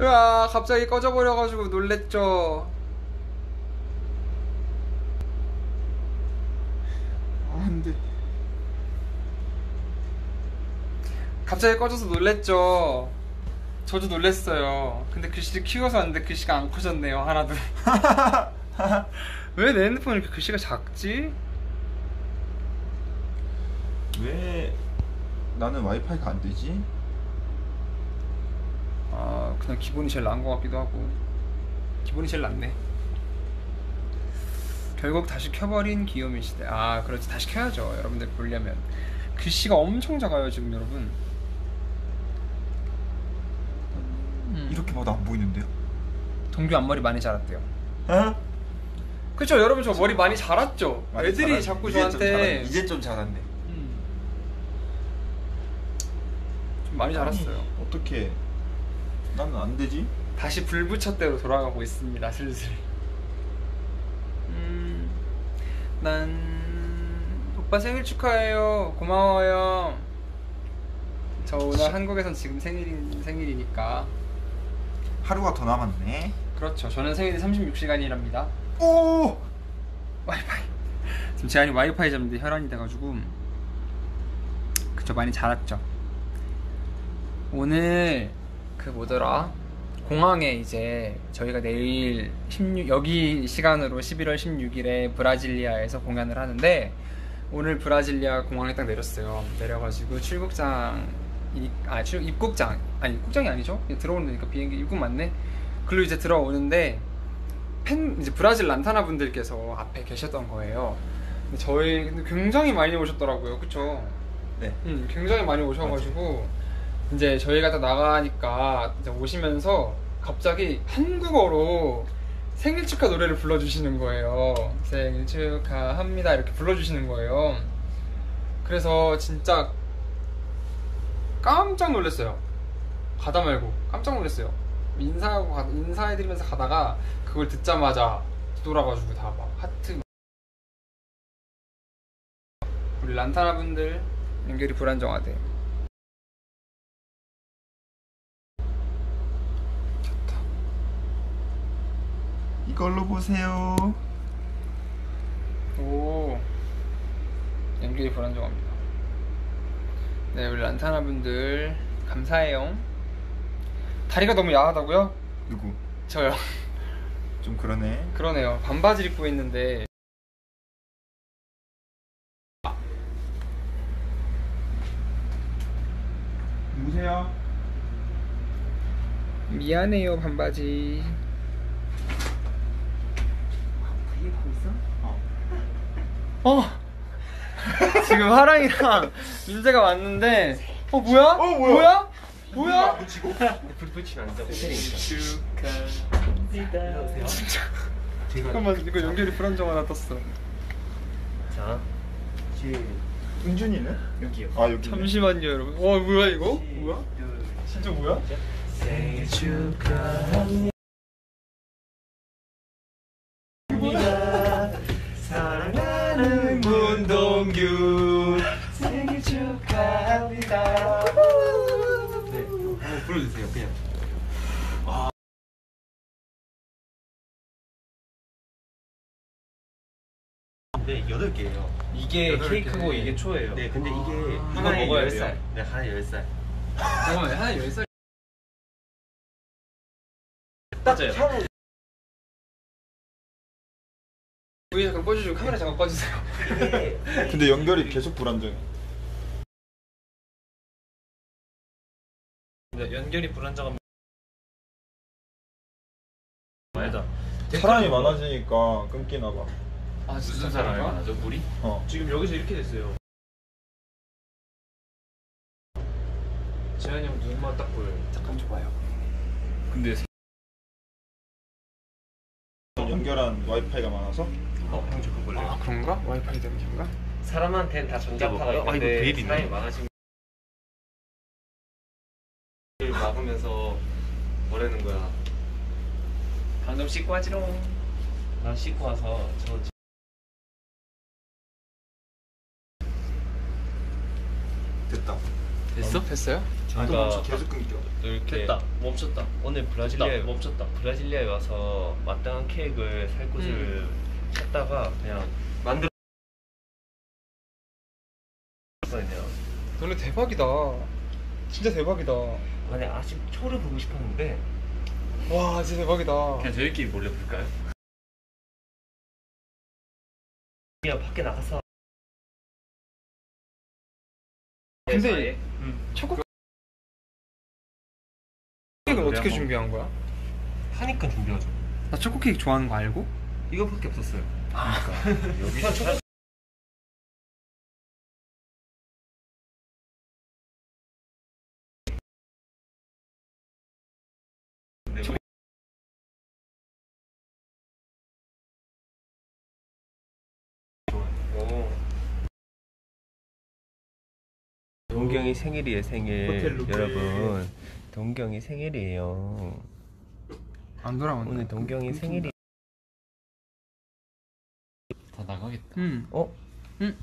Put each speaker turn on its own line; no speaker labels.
으아 갑자기 꺼져버려가지고 놀랬죠
아, 안돼.
갑자기 꺼져서 놀랬죠 저도 놀랬어요 근데 글씨를 키워서 왔는데 글씨가 안 커졌네요 하나도 왜 내 핸드폰 이렇게 글씨가 작지?
왜 나는 와이파이가 안 되지?
아 그냥 기본이 제일 나은 것 같기도 하고 기본이 제일 낫네 결국 다시 켜버린 귀요미 시대 아 그렇지 다시 켜야죠 여러분들 보려면 글씨가 엄청 작아요 지금 여러분 음.
이렇게 봐도 안 보이는데요?
동규 앞머리 많이 자랐대요
어?
그쵸 여러분 저 머리 많이 자랐죠
많이
애들이
자랐-
자꾸
이제
저한테.
이제 좀 자랐네.
음. 좀 많이 자랐어요
어떻게? 나는 안 되지?
다시 불붙였대로 돌아가고 있습니다 슬슬. 음, 난 오빠 생일 축하해요. 고마워요. 저 오늘 한국에선 지금 생일인, 생일이니까.
하루가 더 남았네.
그렇죠. 저는 생일이 36시간이랍니다.
오!
와이파이. 지금 재한이 와이파이 잡는데 혈안이 돼가지고. 그쵸 많이 자랐죠. 오늘 그 뭐더라? 공항에 이제 저희가 내일 16 여기 시간으로 11월 16일에 브라질리아에서 공연을 하는데 오늘 브라질리아 공항에 딱 내렸어요. 내려가지고 출국장 이- 아 출, 입국장. 아니 입국장이 아니죠? 들어오는 데니까 비행기 입국 맞네? 글로 이제 들어오는데 팬 이제 브라질 란타나 분들께서 앞에 계셨던 거예요. 저희 근데 굉장히 많이 오셨더라고요, 그쵸?
네.
음, 굉장히 많이 오셔가지고 이제 저희가 딱 나가니까 이제 오시면서 갑자기 한국어로 생일 축하 노래를 불러주시는 거예요. 생일 축하합니다 이렇게 불러주시는 거예요. 그래서 진짜 깜짝 놀랐어요. 가다 말고 깜짝 놀랐어요. 인사하고 가- 인사해드리면서 가다가 그걸 듣자마자 뒤돌아가지고 다 막 하트 우리 란타나 분들 연결이 불안정하대. 좋다.
이 걸로 보세요.
오 연결이 불안정합니다. 네 우리 란타나 분들 감사해요. 다리가 너무 야하다고요?
누구?
저요.
좀 그러네.
그러네요. 반바지 입고 있는데
누구세요?
미안해요 반바지.
어.
지금 하랑이랑 민재가 왔는데 어 뭐야?
어, 뭐야?
뭐야?
붙이고?
불 붙이면 안 되고
잠깐만 이거 연결이 불안정하다 떴어.
자
은준이는?
여기요
아 여기.
잠시만요 여러분. 와 뭐야 이거? 뭐야?
진짜 뭐야?
문동규 생일 축하합니다 네 한번 불러주세요 그냥 네, 여덟 개예요. 이게
여덟
케이크고
개.
이게 초예요. 네, 근데 이게
아.
하나에
이거 먹어야
열
돼요?
살. 네, 하나에 열 살.
잠깐만 하나 열 살.
맞아요.
우 리 잠깐 꺼주시고 카메라 잠깐 꺼주세요.
이게
근데 연결이 계속 불안정해.
네, 연결이 불안정하면 맞아.
사람이 많아지니까 끊기나 봐.
아
무슨 사람이 많아져? 물이?
어.
지금 여기서 이렇게 됐어요. 재한이 형 눈만 딱 보여요.
잠깐 줘봐요.
근데 연결한 와이파이가 많아서
어, 형 저거 볼래요?
아 그런가? 와이파이 때문에 그런가?
사람한테는 다 전자파가
아, 이거
있는데
베일이네.
사람이 많아지면 막으면서 뭐라는 거야
방금 씻고 하지롱.
나 씻고 와서 저
됐다.
됐어? 됐어요?
저희가
계속 끊겨.
또 이렇게
됐다 멈췄다
오늘 브라질리아에
멈췄다
브라질리아에 와서 마땅한 케이크를 살 곳을 찾다가 그냥 만들어 그냥
너네 대박이다. 진짜 대박이다.
만약 아직 초를 보고 싶었는데
와, 진짜 대박이다.
그냥 저희끼리 몰래 볼까요? 그냥 밖에 나가서
근데 어떻게
한번-
준비한 거야?
하니까 준비하죠.
나 초코 케이크 좋아하는 거 알고?
이거밖에 없었어요. 그러니까. 여기 초코 동경이 생일이에요 생일
호텔.
여러분 동경이 생일이에요
안 돌아온다.
오늘 동경이 생일이
다 나가겠다
응.
어?
응.